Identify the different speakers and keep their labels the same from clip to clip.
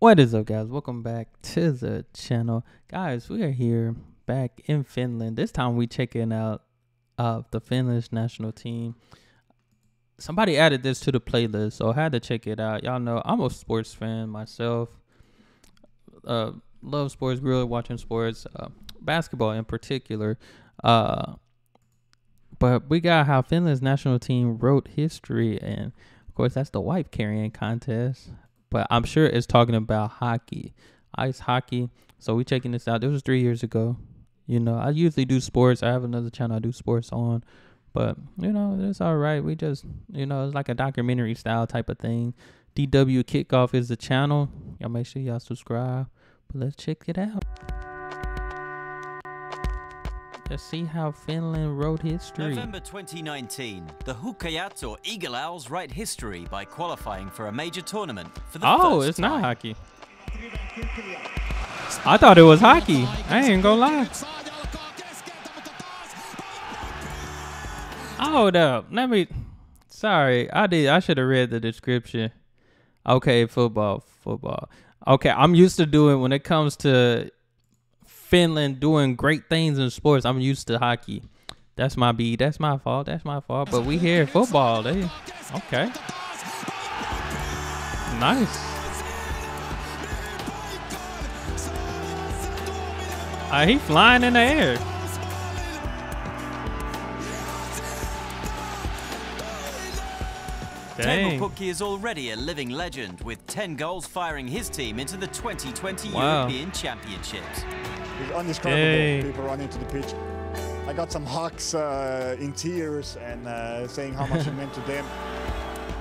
Speaker 1: What is up, guys? Welcome back to the channel, guys. We are here back in Finland. This time we checking out uh the Finnish national team. Somebody added this to the playlist, so I had to check it out. Y'all know I'm a sports fan myself. Uh, love sports, up watching sports, uh, basketball in particular. Uh, but we got how Finland's national team wrote history, and of course that's the wife carrying contest but I'm sure it's talking about hockey, ice hockey. So we checking this out. This was three years ago. You know, I usually do sports. I have another channel I do sports on, but you know, it's all right. We just, you know, it's like a documentary style type of thing. DW Kickoff is the channel. Y'all make sure y'all subscribe. But let's check it out. Let's see how Finland wrote history.
Speaker 2: November 2019, the Huuhkajat or Eagle Owls write history by qualifying for a major tournament for the
Speaker 1: Oh, it's
Speaker 2: time.
Speaker 1: not hockey. I thought it was hockey. I ain't gonna lie. Hold up. Let me. Sorry, I did. I should have read the description. Okay, football, football. Okay, I'm used to doing when it comes to Finland doing great things in sports. I'm used to hockey. That's my B. That's my fault. That's my fault. But we here football. They okay. Nice. Uh, he flying in the air.
Speaker 2: Teemu
Speaker 1: Dang.
Speaker 2: Pukki is already a living legend with 10 goals firing his team into the 2020
Speaker 1: Wow.
Speaker 2: European Championships.
Speaker 3: It's undescribable.
Speaker 1: Dang.
Speaker 3: People running to the pitch. I got some hugs uh, in tears and uh, saying how much it meant to them.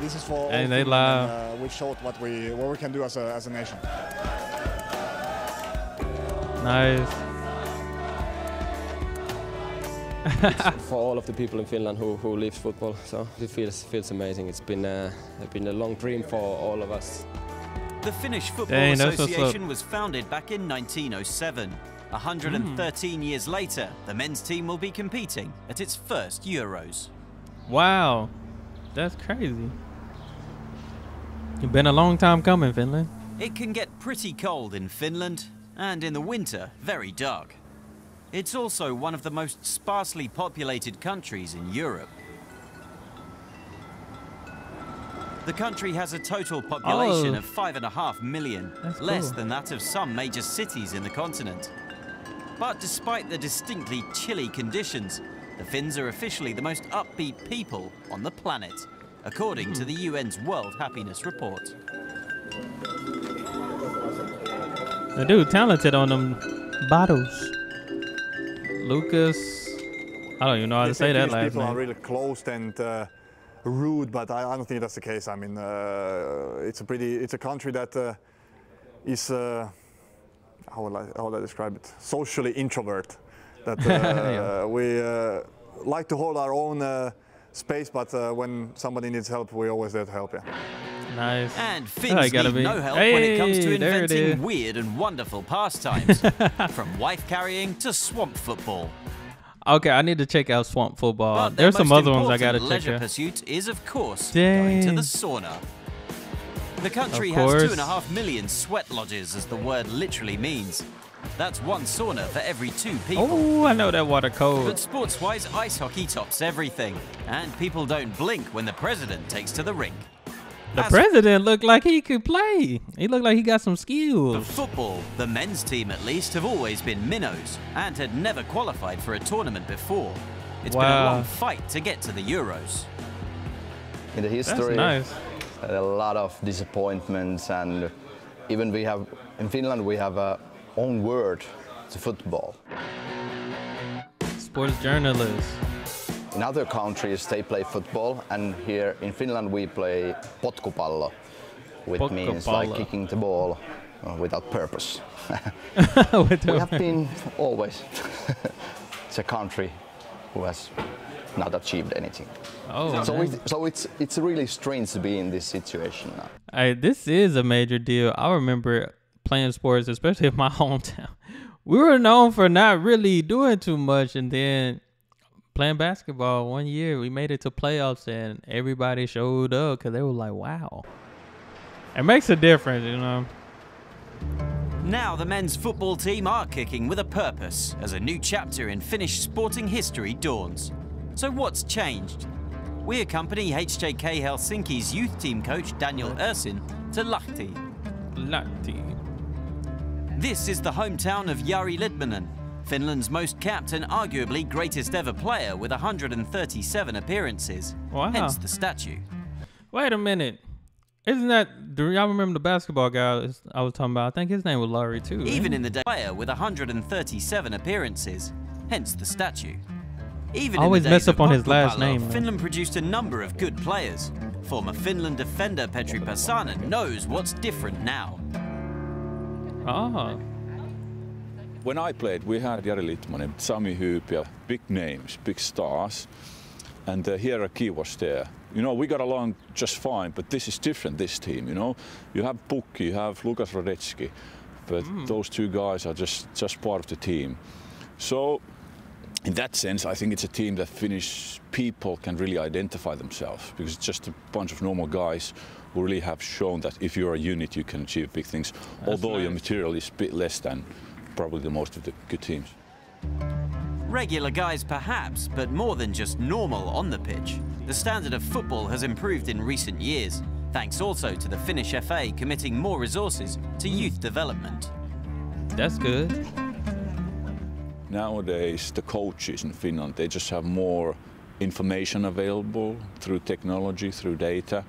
Speaker 3: This is for all
Speaker 1: And they
Speaker 3: Finland,
Speaker 1: laugh.
Speaker 3: And, uh, we showed what we what we can do as a, as a nation.
Speaker 1: Nice.
Speaker 4: for all of the people in Finland who, who lives football. So it feels feels amazing. It's been a, been a long dream for all of us.
Speaker 2: The Finnish Football
Speaker 1: Dang, that's what's up.
Speaker 2: Association was founded back in 1907. 113 years later, the men's team will be competing at its first Euros.
Speaker 1: Wow. That's crazy. It's been a long time coming, Finland.
Speaker 2: It can get pretty cold in Finland, and in the winter, very dark. It's also one of the most sparsely populated countries in Europe. The country has a total population
Speaker 1: Oh.
Speaker 2: of five and a half million,
Speaker 1: That's
Speaker 2: less
Speaker 1: cool.
Speaker 2: than that of some major cities in the continent. But despite the distinctly chilly conditions, the Finns are officially the most upbeat people on the planet, according to the UN's World Happiness Report.
Speaker 1: The dude talented on them bottles. Lucas. I don't even know how to say that
Speaker 3: Finnish
Speaker 1: last
Speaker 3: people are
Speaker 1: name.
Speaker 3: really closed and uh, rude, but I, I don't think that's the case. I mean, uh, it's a pretty, it's a country that uh, is, uh, how would I, how will I describe it? Socially introvert. That uh,
Speaker 1: Yeah.
Speaker 3: we uh, like to hold our own uh, space, but uh, when somebody needs help, we're always there to help. Yeah.
Speaker 1: Nice.
Speaker 2: And
Speaker 1: Oh,
Speaker 2: Finns
Speaker 1: you
Speaker 2: need
Speaker 1: be-
Speaker 2: no help when it comes to
Speaker 1: Hey, there it
Speaker 2: inventing weird and wonderful pastimes, from wife carrying to swamp football.
Speaker 1: Okay, I need to check out Swamp Football.
Speaker 2: But
Speaker 1: There's some other ones I gotta check
Speaker 2: leisure
Speaker 1: out.
Speaker 2: pursuit is, of course, going to the sauna. The country has two
Speaker 1: course.
Speaker 2: and a half million sweat lodges, as the word literally means. That's one sauna for every two people.
Speaker 1: Oh, I know that water cold.
Speaker 2: But sports-wise, ice hockey tops everything, and people don't blink when the president takes to the rink.
Speaker 1: The
Speaker 2: As
Speaker 1: president looked like he could play. He looked like he got some
Speaker 2: For
Speaker 1: skills.
Speaker 2: football, the men's team at least have always been minnows and had never qualified for a tournament before. It's been a long fight to get to the Euros.
Speaker 5: in the history
Speaker 1: That's
Speaker 5: history
Speaker 1: nice.
Speaker 5: A lot of disappointments and even we have in finland we have a own word to football.
Speaker 1: Sports journalist.
Speaker 5: in other countries they play football and here in finland we play potkupallo which means like kicking the ball uh, without purpose. We have been always it's a country who has not achieved anything
Speaker 1: oh,
Speaker 5: so,
Speaker 1: dang.
Speaker 5: it, so it's it's really strange to be in this situation now
Speaker 1: Hey, this is a major deal. I remember playing sports, especially in my hometown. We were known for not really doing too much, and then playing basketball one year, we made it to playoffs, and everybody showed up because they were like, "Wow." It makes a difference, you know.
Speaker 2: Now the men's football team are kicking with a purpose as a new chapter in Finnish sporting history dawns. So what's changed? We accompany HJK Helsinki's youth team coach Daniel Ursin to Lahti.
Speaker 1: Lahti.
Speaker 2: This is the hometown of Jari Litmanen, Finland's most capped and arguably greatest ever player with 137 appearances.
Speaker 1: Wow.
Speaker 2: Hence the statue.
Speaker 1: Wait a minute. Isn't that? Do y'all remember the basketball guy I was- talking about? I think his name was Laurie too.
Speaker 2: Even in the day, player with 137 appearances. Hence the statue. Even
Speaker 1: Always
Speaker 2: in
Speaker 1: mess up on his last
Speaker 2: Palo,
Speaker 1: name, man.
Speaker 2: Finland produced a number of good players. Former Finland defender Petri Pasanen knows what's different now.
Speaker 1: Ah,
Speaker 6: When I played, we had Jari Litmanen, Sami Hyypiä, big names, big stars, and the hierarchy was there. You know, we got along just fine, but this is different, this team, you know. You have Pukki, you have Lukas Hradecky, but those two guys are just, just part of the team. So, in that sense, I think it's a team that Finnish people can really identify themselves because it's just a bunch of normal guys who really have shown that if you're a unit, you can achieve big things, although your material is a bit less than probably the most of the good teams.
Speaker 2: Regular guys perhaps, but more than just normal on the pitch. The standard of football has improved in recent years, thanks also to the Finnish FA committing more resources to youth development.
Speaker 1: that's good.
Speaker 6: Nowadays, the coaches in Finland, they just have more information available through technology, through data,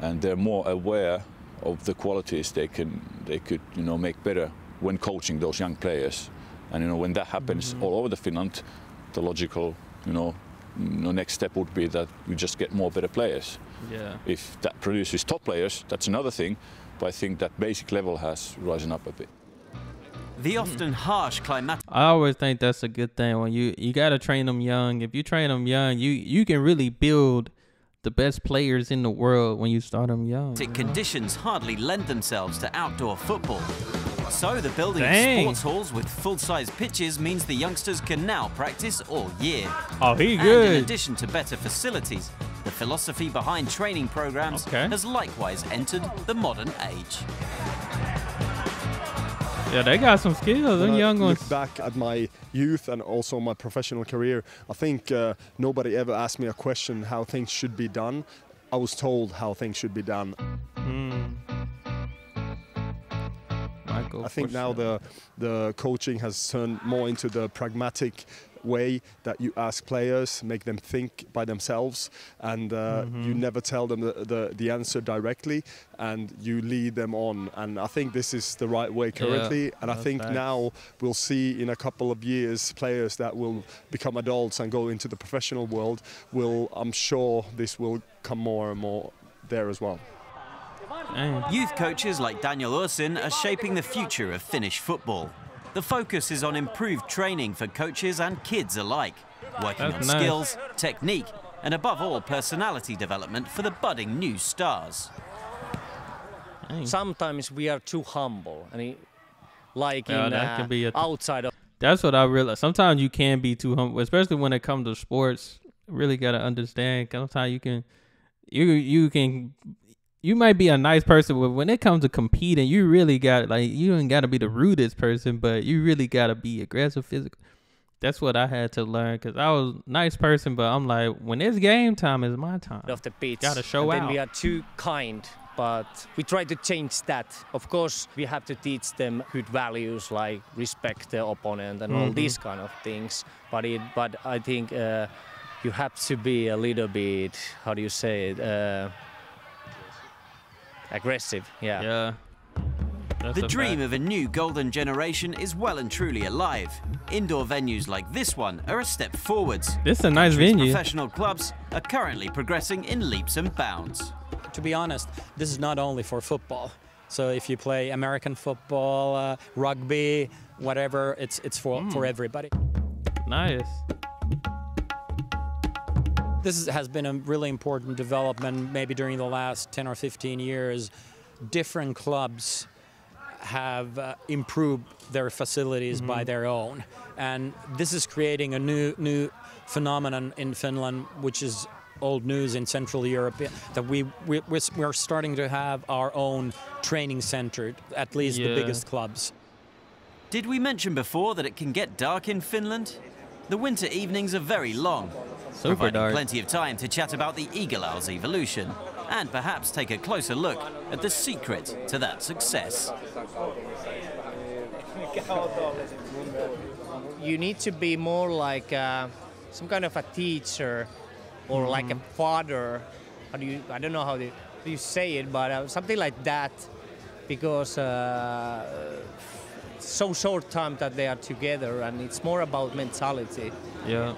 Speaker 6: and they're more aware of the qualities they can they could you know make better when coaching those young players. And you know when that happens mm-hmm. all over the Finland, the logical you know, you know next step would be that we just get more better players.
Speaker 1: Yeah.
Speaker 6: If that produces top players, that's another thing. But I think that basic level has risen up a bit.
Speaker 2: The often harsh climatic
Speaker 1: I always think that's a good thing when you you gotta train them young. If you train them young, you you can really build the best players in the world when you start them young.
Speaker 2: conditions hardly lend themselves to outdoor football. So the building
Speaker 1: Dang.
Speaker 2: of sports halls with full-size pitches means the youngsters can now practice all year.
Speaker 1: Oh, he good.
Speaker 2: And in addition to better facilities, the philosophy behind training programs
Speaker 1: Okay.
Speaker 2: has likewise entered the modern age.
Speaker 1: Yeah, they got some skills.
Speaker 7: When I
Speaker 1: young
Speaker 7: look
Speaker 1: ones.
Speaker 7: back at my youth and also my professional career, I think uh, nobody ever asked me a question how things should be done. I was told how things should be done.
Speaker 1: Mm. Michael
Speaker 7: I think now
Speaker 1: Forsberg.
Speaker 7: the the coaching has turned more into the pragmatic way that you ask players, make them think by themselves, and uh,
Speaker 1: Mm-hmm.
Speaker 7: you never tell them the, the, the answer directly, and you lead them on. And I think this is the right way currently. and I
Speaker 1: that's
Speaker 7: think
Speaker 1: facts.
Speaker 7: now we'll see in a couple of years players that will become adults and go into the professional world. Will I'm sure this will come more and more there as well.
Speaker 1: Dang.
Speaker 2: Youth coaches like Daniel Ursin are shaping the future of Finnish football. The focus is on improved training for coaches and kids alike, working
Speaker 1: That's
Speaker 2: on
Speaker 1: nice.
Speaker 2: skills, technique, and above all, personality development for the budding new stars.
Speaker 8: sometimes we are too humble. I mean, like
Speaker 1: Yeah,
Speaker 8: in
Speaker 1: that
Speaker 8: uh,
Speaker 1: can be a-
Speaker 8: outside of
Speaker 1: That's what I realize. Sometimes you can be too humble, especially when it comes to sports. Really gotta understand. Sometimes you can, you you can, you might be a nice person, but when it comes to competing, you really got like you ain't gotta be the rudest person, but you really gotta be aggressive, physical. That's what I had to learn because I was a nice person, but I'm like, when it's game time, it's my time.
Speaker 8: of the pitch.
Speaker 1: Gotta show
Speaker 8: and then we are too kind, but we try to change that. Of course, we have to teach them good values like respect the opponent and all
Speaker 1: Mhm.
Speaker 8: these kind of things. But it, but I think uh, you have to be a little bit, how do you say it, uh, aggressive. Yeah.
Speaker 1: Yeah. That's
Speaker 2: The dream
Speaker 1: fact.
Speaker 2: of a new golden generation is well and truly alive. Indoor venues like this one are a step forwards.
Speaker 1: This is a nice
Speaker 2: Country's
Speaker 1: venue.
Speaker 2: Professional clubs are currently progressing in leaps and bounds.
Speaker 9: to be honest, this is not only for football. So if you play American football, uh, rugby, whatever, it's it's for for everybody.
Speaker 1: Nice.
Speaker 9: This is, has been a really important development. Maybe during the last 10 or 15 years, different clubs have uh, improved their facilities by their own, and this is creating a new new phenomenon in Finland, which is old news in Central Europe. That we we we're, we're starting to have our own training center, at least the biggest clubs.
Speaker 2: Did we mention before that it can get dark in Finland? The winter evenings are very long,
Speaker 1: Super
Speaker 2: providing
Speaker 1: dark.
Speaker 2: plenty of time to chat about the eagle owl's evolution and perhaps take a closer look at the secret to that success.
Speaker 8: you need to be more like uh, some kind of a teacher or like a father. How do you? I don't know how do you say it, but uh, something like that, because uh, so short time that they are together, and it's more about mentality.
Speaker 1: Yeah.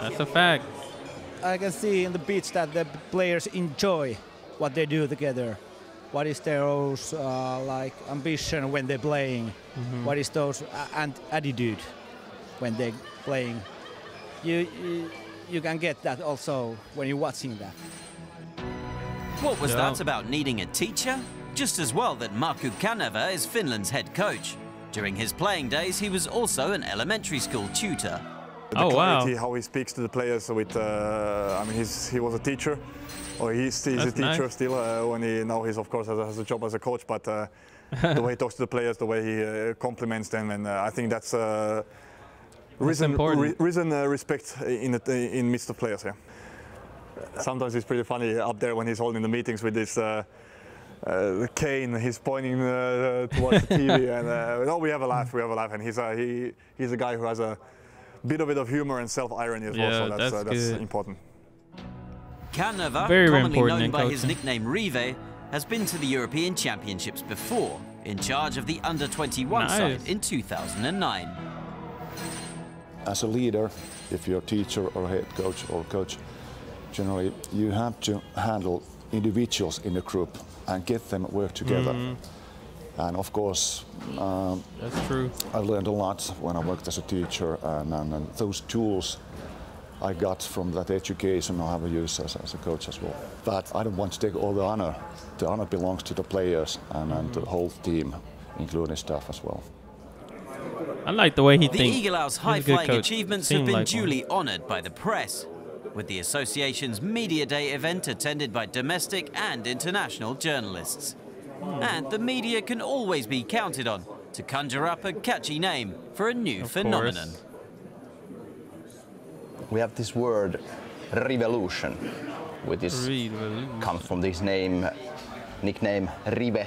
Speaker 1: That's a fact.
Speaker 10: I can see in the pitch that the players enjoy what they do together. What is their uh, like ambition when they're playing? What is those uh, and attitude when they're playing? You, you you can get that also when you're watching that.
Speaker 2: What was
Speaker 1: Yeah.
Speaker 2: that about needing a teacher? Just as well that Markku Kanerva is Finland's head coach. During his playing days, he was also an elementary school tutor.
Speaker 3: The
Speaker 1: Oh, wow.
Speaker 3: clarity, how he speaks to the players with, uh, I mean, he's, he was a teacher, or he's, he's a teacher
Speaker 1: nice.
Speaker 3: still. Uh, when he now he's of course has a, has a job as a coach, but uh, the way he talks to the players, the way he uh, compliments them, and uh, I think that's uh,
Speaker 1: important.
Speaker 3: re- risen uh, respect in the, in midst of players. Yeah. Sometimes it's pretty funny up there when he's holding the meetings with this. Uh, uh, cane, he's pointing uh, towards the TV, and uh, no, we have a laugh, we have a laugh, and he's a, he, he's a guy who has a bit of it of humor and self-irony as well, so that's,
Speaker 1: that's
Speaker 3: uh, that's important.
Speaker 2: Kanerva,
Speaker 1: Very
Speaker 2: commonly
Speaker 1: important
Speaker 2: known
Speaker 1: in
Speaker 2: by his nickname Rive, has been to the European Championships before, in charge of the under-21
Speaker 1: Nice.
Speaker 2: side in 2009.
Speaker 6: as a leader, if you're a teacher or head coach or coach, generally you have to handle individuals in a group and get them work together. And of course, um,
Speaker 1: That's true.
Speaker 6: I learned a lot when I worked as a teacher, and, and, and those tools I got from that education I have used as, as a coach as well. But I don't want to take all the honor. The honor belongs to the players and, and the whole team, including staff as well.
Speaker 1: I like the way he
Speaker 2: The
Speaker 1: thinks.
Speaker 2: Eagle Owl's
Speaker 1: He's a good
Speaker 2: high-flying
Speaker 1: coach.
Speaker 2: achievements
Speaker 1: Seemed
Speaker 2: have been
Speaker 1: like one.
Speaker 2: duly honoured by the press, with the association's Media Day event attended by domestic and international journalists. And the media can always be counted on to conjure up a catchy name for a new
Speaker 1: Of
Speaker 2: phenomenon.
Speaker 1: course.
Speaker 5: We have this word revolution, which is
Speaker 1: Revolution.
Speaker 5: comes from this name, nickname Rive.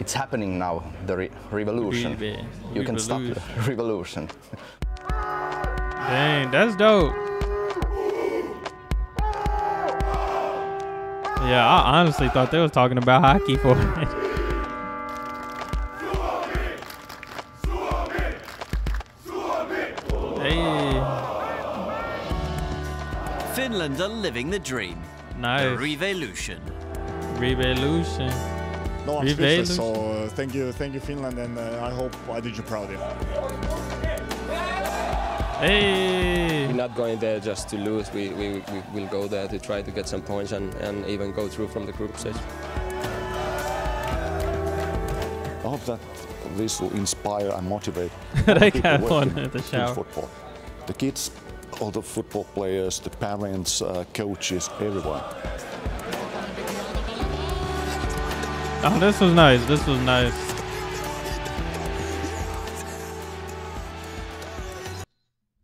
Speaker 5: It's happening now, the re- revolution.
Speaker 1: Rive.
Speaker 5: You can stop the
Speaker 1: Revolution.
Speaker 5: revolution.
Speaker 1: Dang, that's dope. Yeah, I honestly thought they was talking about hockey for it. hey,
Speaker 2: Finland are living the dream. The revolution.
Speaker 1: Revolution.
Speaker 3: No, I'm
Speaker 1: Revolution.
Speaker 3: speechless, so uh, thank you, thank you, Finland, and uh, I hope I did you proud. Yeah.
Speaker 1: Hey.
Speaker 4: We're not going there just to lose. We, we, we will go there to try to get some points and, and even go through from the group stage.
Speaker 6: I hope that this will inspire and motivate
Speaker 1: They
Speaker 6: people
Speaker 1: got
Speaker 6: working
Speaker 1: one the
Speaker 6: in
Speaker 1: shower.
Speaker 6: football. The kids, all the football players, the parents, uh, coaches, everyone.
Speaker 1: Oh, this was nice. This was nice.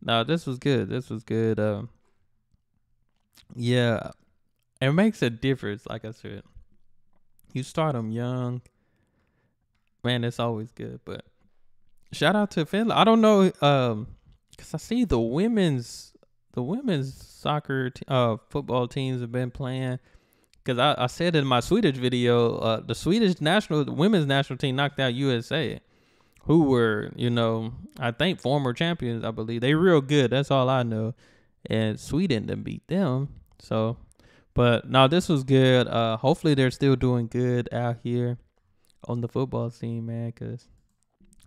Speaker 1: No, this was good. This was good. Um, yeah, it makes a difference. Like I said, you start them young. Man, it's always good. But shout out to Finland. I don't know, um, cause I see the women's the women's soccer uh football teams have been playing. Cause I, I said in my Swedish video, uh, the Swedish national the women's national team knocked out USA, who were you know I think former champions. I believe they real good. That's all I know. And Sweden didn't beat them. So, but no, this was good. Uh, hopefully they're still doing good out here on the football scene, man. Cause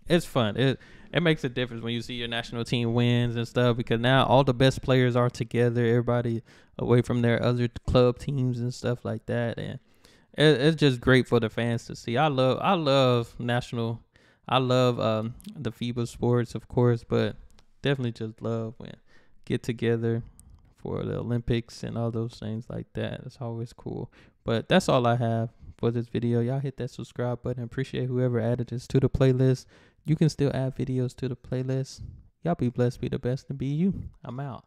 Speaker 1: it's fun. It it makes a difference when you see your national team wins and stuff because now all the best players are together. Everybody away from their other club teams and stuff like that, and it, it's just great for the fans to see. I love I love national. I love um the FIBA sports, of course, but definitely just love when get together for the Olympics and all those things like that. It's always cool. But that's all I have for this video. Y'all hit that subscribe button. Appreciate whoever added this to the playlist. You can still add videos to the playlist. Y'all be blessed, be the best, and be you. I'm out.